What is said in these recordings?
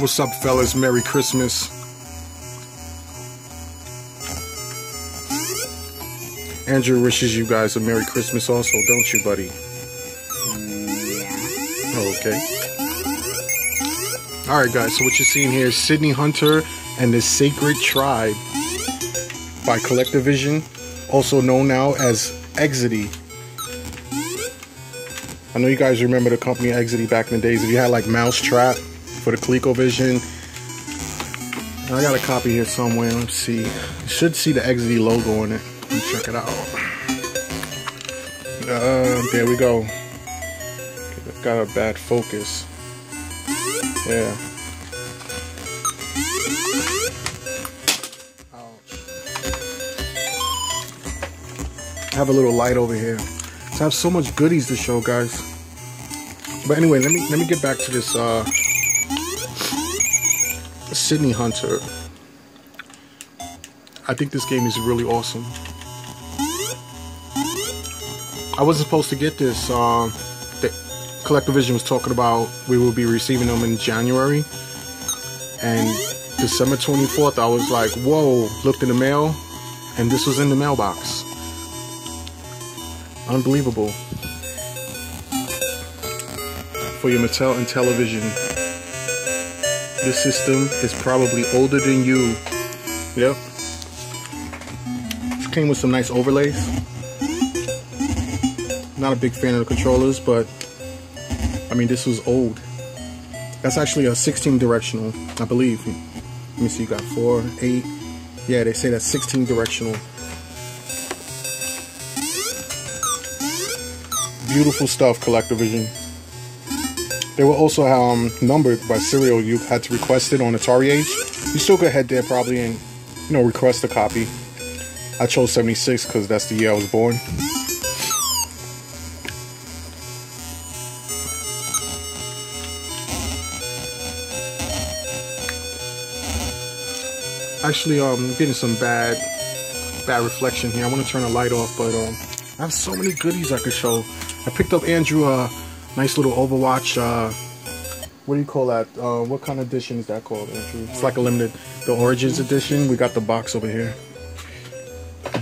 What's up, fellas? Merry Christmas. Andrew wishes you guys a Merry Christmas also, don't you, buddy? Yeah. Oh, okay. Alright, guys, so what you're seeing here is Sydney Hunter and the Sacred Tribe by CollectorVision, also known now as Exidy. I know you guys remember the company Exidy back in the days. If you had like Mousetrap for the ColecoVision. I got a copy here somewhere. Let's see. You should see the Exidy logo on it. Check it out. Uh, there we go. Got a bad focus. Yeah. I have a little light over here. So I have so much goodies to show, guys. But anyway, let me let me get back to this uh, Sydney Hunter. I think this game is really awesome. I wasn't supposed to get this. Uh, the CollectorVision was talking about we will be receiving them in January, and December 24th, I was like, "Whoa!" Looked in the mail, and this was in the mailbox. Unbelievable. For your Mattel Intellivision. This system is probably older than you. Yep. This came with some nice overlays. Not a big fan of the controllers, but I mean, this was old. That's actually a 16 directional, I believe. Let me see, you got four, eight. Yeah, they say that's 16 directional. Beautiful stuff, CollectorVision. They were also um, numbered by serial. You had to request it on Atari Age. You still could head there probably and you know request a copy. I chose 76 because that's the year I was born. Actually, um, I'm getting some bad, bad reflection here. I want to turn the light off, but um, I have so many goodies I could show. I picked up Andrew uh, nice little Overwatch. Uh, what do you call that? Uh, what kind of edition is that called, Andrew? It's like a limited, the Origins edition. We got the box over here.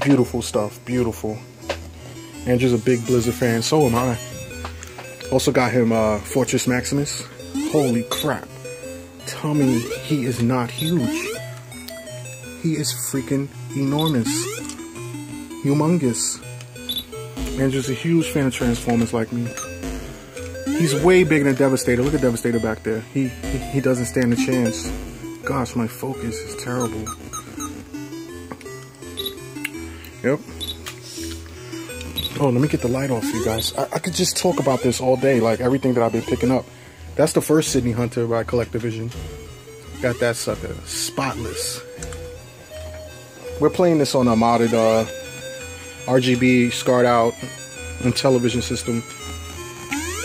Beautiful stuff, beautiful. Andrew's a big Blizzard fan, so am I. Also got him uh, Fortress Maximus. Holy crap. Tell me he is not huge. He is freaking enormous. Humongous. Andrew's a huge fan of Transformers like me. He's way bigger than Devastator. Look at Devastator back there. He, he, he doesn't stand a chance. Gosh, my focus is terrible. Yep. Oh, let me get the light off you guys. I, I could just talk about this all day, like everything that I've been picking up. That's the first Sydney Hunter by CollectorVision. Got that sucker. Spotless. We're playing this on a modded uh, RGB scarred out television system.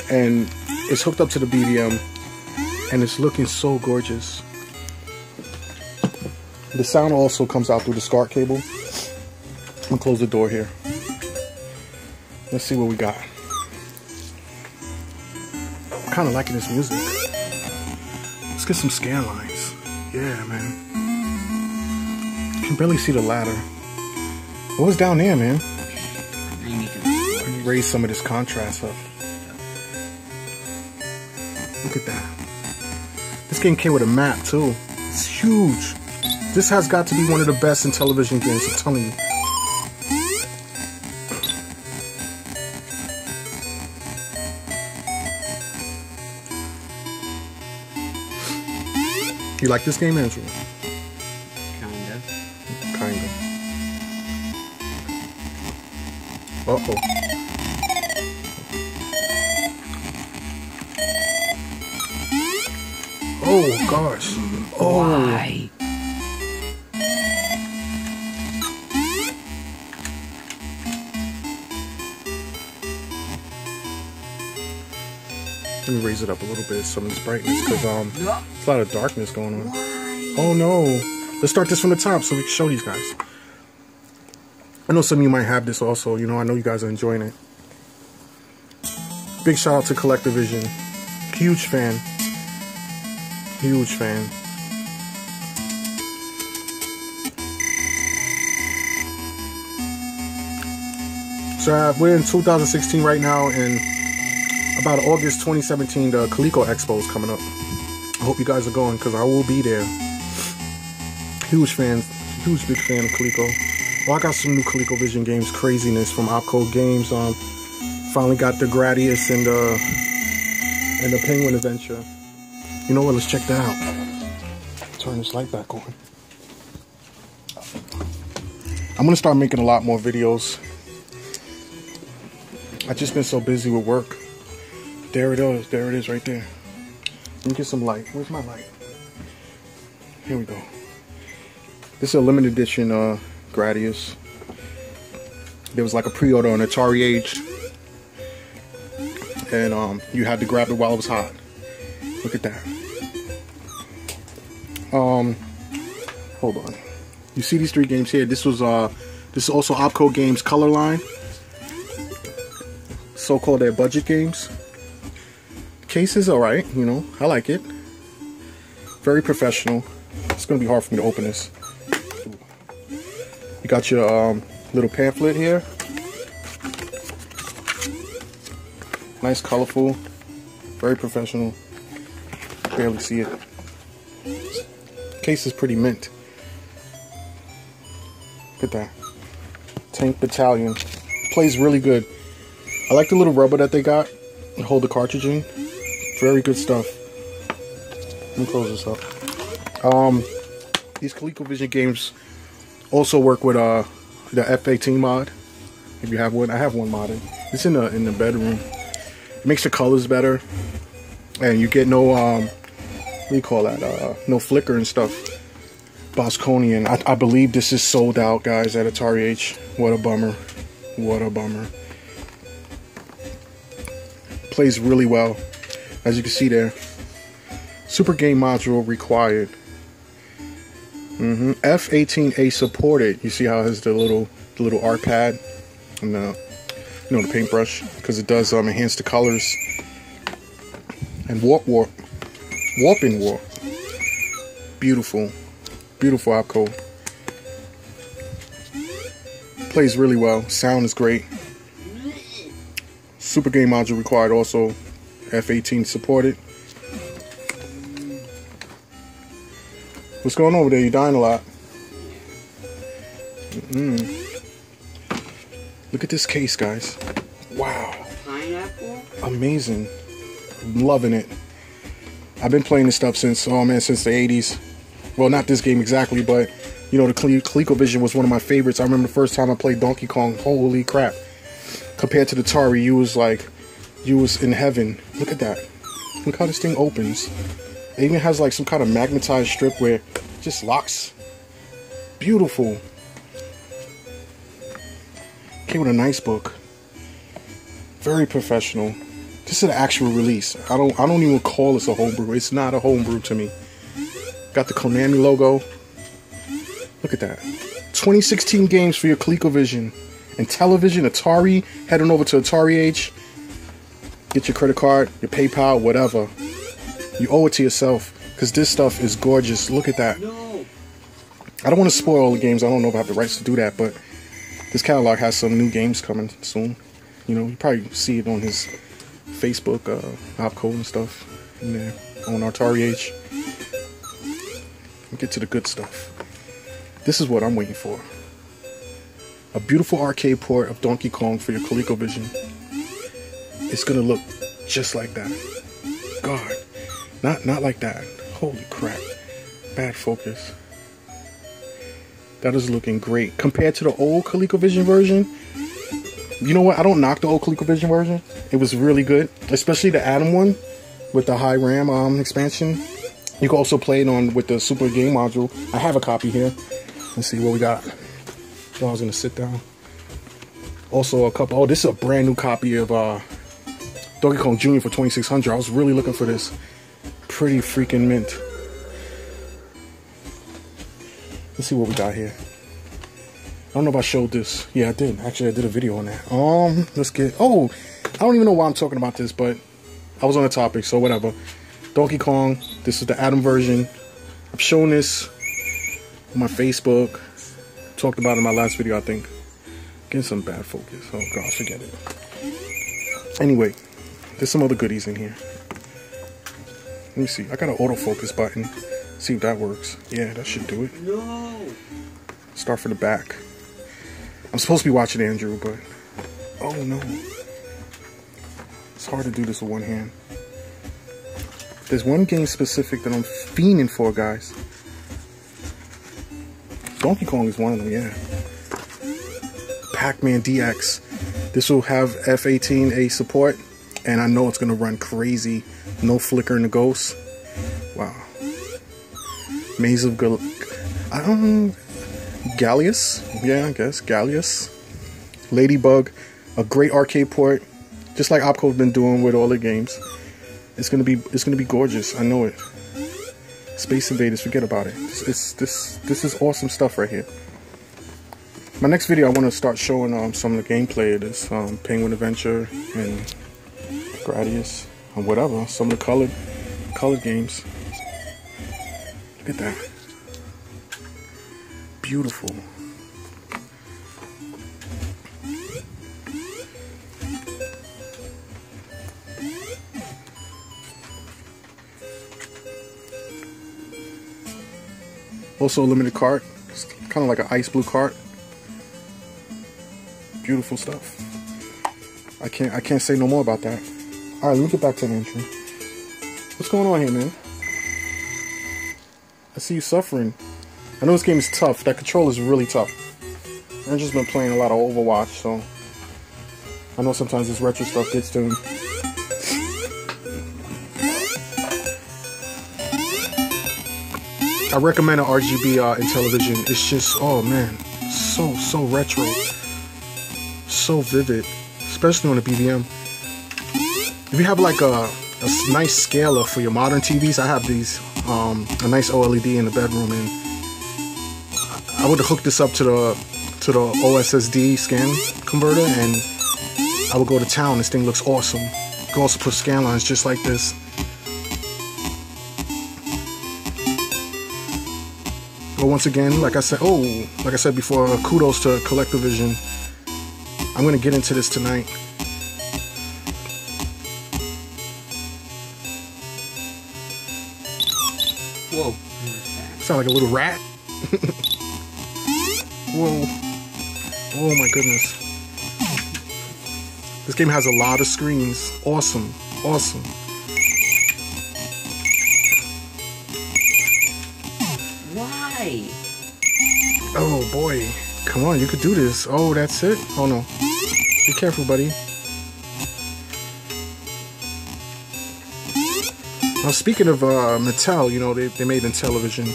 And it's hooked up to the BVM. And it's looking so gorgeous. The sound also comes out through the SCART cable. I'm gonna close the door here. Let's see what we got. I'm kind of liking this music. Let's get some scan lines. Yeah, man. Can barely see the ladder. What was down there, man? Raise some of this contrast up. Look at that. This game came with a map too. It's huge. This has got to be one of the best Intellivision games, I'm telling you. You like this game, Andrew? Gosh. Oh. Why? Let me raise it up a little bit, some of this brightness, because um, there's a lot of darkness going on. Why? Oh no. Let's start this from the top so we can show these guys. I know some of you might have this also. You know, I know you guys are enjoying it. Big shout out to CollectorVision. Huge fan. Huge fan. So uh, we're in 2016 right now, and about August 2017, the Coleco Expo is coming up. I hope you guys are going because I will be there. Huge fan, huge big fan of Coleco. Well, I got some new ColecoVision games, craziness from Opcode Games. Um, finally got the Gradius and the and the Penguin Adventure. You know what? Let's check that out. Turn this light back on. I'm gonna start making a lot more videos. I've just been so busy with work. There it is. There it is right there. Let me get some light. Where's my light? Here we go. This is a limited edition uh, Gradius. There was like a pre-order on Atari Age. And um, you had to grab it while it was hot. Look at that. Um, hold on. You see these three games here? This was uh, this is also Opcode Games Color Line so-called their budget games. Case is alright, you know, I like it. Very professional. It's gonna be hard for me to open this. You got your um, little pamphlet here. Nice, colorful, very professional. Barely see it. Case is pretty mint. Look at that. Tank Battalion. Plays really good. I like the little rubber that they got to hold the cartridge in. Very good stuff. Let me close this up. Um, these ColecoVision games also work with uh the F18 mod. If you have one, I have one modded. It's in the in the bedroom. It makes the colors better, and you get no um, you call that? Uh, no flicker and stuff. Bosconian. I, I believe this is sold out, guys, at Atari Age. What a bummer. What a bummer plays really well. As you can see there. Super game module required. Mm -hmm. F18A supported. You see how it has the little the little art pad and the you know the paintbrush because it does um, enhance the colors and warp warp warping warp. Beautiful, beautiful opcode. Plays really well. Sound is great. Super game module required also. F18 supported. What's going on over there? You dying a lot. Mm. Look at this case, guys. Wow. Pineapple? Amazing. I'm loving it. I've been playing this stuff since, oh man, since the 80s. Well, not this game exactly, but, you know, the ColecoVision was one of my favorites. I remember the first time I played Donkey Kong. Holy crap compared to the Atari, you was like, you was in heaven. Look at that. Look how this thing opens. It even has like some kind of magnetized strip where it just locks. Beautiful. Came with a nice book. Very professional. This is an actual release. I don't I don't even call this a homebrew. It's not a homebrew to me. Got the Konami logo. Look at that. 2016 games for your ColecoVision and Intellivision, Atari, head on over to Atari Age. Get your credit card, your PayPal, whatever. You owe it to yourself because this stuff is gorgeous. Look at that. I don't want to spoil the games. I don't know if I have the rights to do that, but this catalog has some new games coming soon. You know, you probably see it on his Facebook, uh, Opcode and stuff in there on Atari Age. Get to the good stuff. This is what I'm waiting for a beautiful arcade port of Donkey Kong for your ColecoVision. It's gonna look just like that. God, not not like that. Holy crap! Bad focus. That is looking great compared to the old ColecoVision version. You know what? I don't knock the old ColecoVision version. It was really good, especially the Adam one with the high RAM um, expansion. You can also play it on with the Super Game module. I have a copy here. Let's see what we got. So I was gonna sit down. Also a couple. Oh, this is a brand new copy of uh, Donkey Kong Jr. for 2600. I was really looking for this. Pretty freaking mint. Let's see what we got here. I don't know if I showed this. Yeah, I did. Actually, I did a video on that. Um, let's get. Oh, I don't even know why I'm talking about this, but I was on the topic, so whatever. Donkey Kong. This is the Adam version. I've shown this on my Facebook. Talked about it in my last video, I think. Getting some bad focus. Oh god, forget it. Anyway, there's some other goodies in here. Let me see. I got an autofocus button. See if that works. Yeah, that should do it. No. Start from the back. I'm supposed to be watching Andrew, but oh no. It's hard to do this with one hand. There's one game specific that I'm fiending for, guys. Donkey Kong is one of them, yeah. Pac-Man DX. This will have F18A support, and I know it's gonna run crazy. No flicker in the ghost. Wow. Maze of Gal I don't Galious, yeah, I guess Galious. Ladybug, a great arcade port, just like Opcode's been doing with all the games. It's gonna be it's gonna be gorgeous. I know it. Space Invaders, forget about it. It's, this this is awesome stuff right here. My next video, I want to start showing um, some of the gameplay of this um, Penguin Adventure and Gradius and whatever. Some of the colored colored games. Look at that. Beautiful. Also a limited cart. It's kind of like an ice blue cart. Beautiful stuff. I can't I can't say no more about that. Alright, let me get back to the entry. What's going on here, man? I see you suffering. I know this game is tough. That control is really tough. I've just been playing a lot of Overwatch, so I know sometimes this retro stuff gets to me. I recommend an RGB uh, Intellivision. It's just, oh man, so, so retro. So vivid, especially on a BVM. If you have like a, a nice scaler for your modern TVs, I have these, um, a nice OLED in the bedroom, and I would hook this up to the to the OSSC scan converter, and I would go to town. This thing looks awesome. You can also put scan lines just like this. But once again, like I said, oh, like I said before, kudos to ColecoVision. I'm gonna get into this tonight. Whoa. Sound like a little rat. Whoa. Oh my goodness. This game has a lot of screens. Awesome. Awesome. Oh boy. Come on, you could do this. Oh, that's it? Oh no. Be careful, buddy. Now, speaking of uh, Mattel, you know, they, they made Intellivision.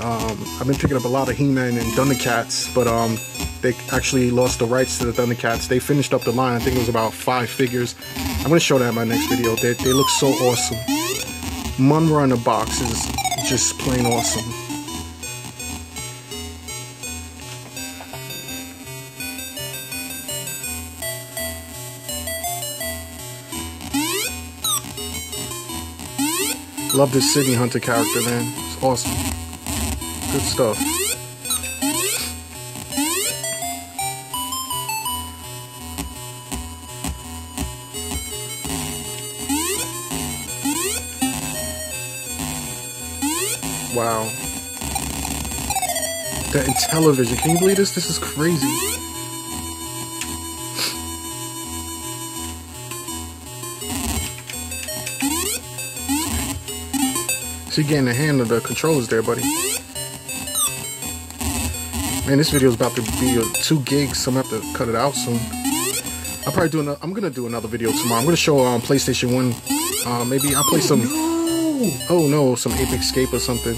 Um, I've been picking up a lot of He-Man and Thundercats, but um, they actually lost the rights to the Thundercats. They finished up the line. I think it was about five figures. I'm going to show that in my next video. They, they look so awesome. Mumm-Ra in the box is just plain awesome. Love this Sydney Hunter character, man. It's awesome. Good stuff. Wow. That in television. Can you believe this? This is crazy. So you're getting the hand of the controllers there, buddy. Man, this video is about to be uh, two gigs, so I'm gonna have to cut it out soon. I'll probably do another, I'm gonna do another video tomorrow. I'm gonna show um, PlayStation 1. Uh, maybe I'll play some. Oh no, some Ape Escape or something.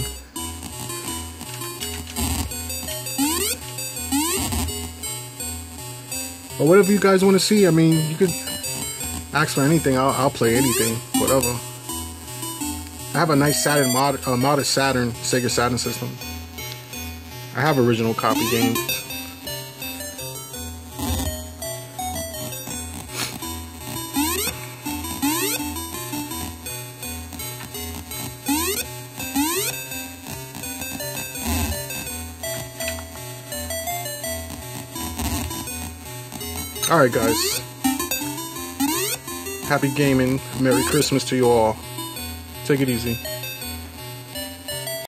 Or whatever you guys want to see. I mean, you could ask for anything. I'll, I'll play anything, whatever. I have a nice Saturn mod, Saturn Sega Saturn system. I have original copy games. Alright guys, happy gaming, Merry Christmas to you all. Take it easy.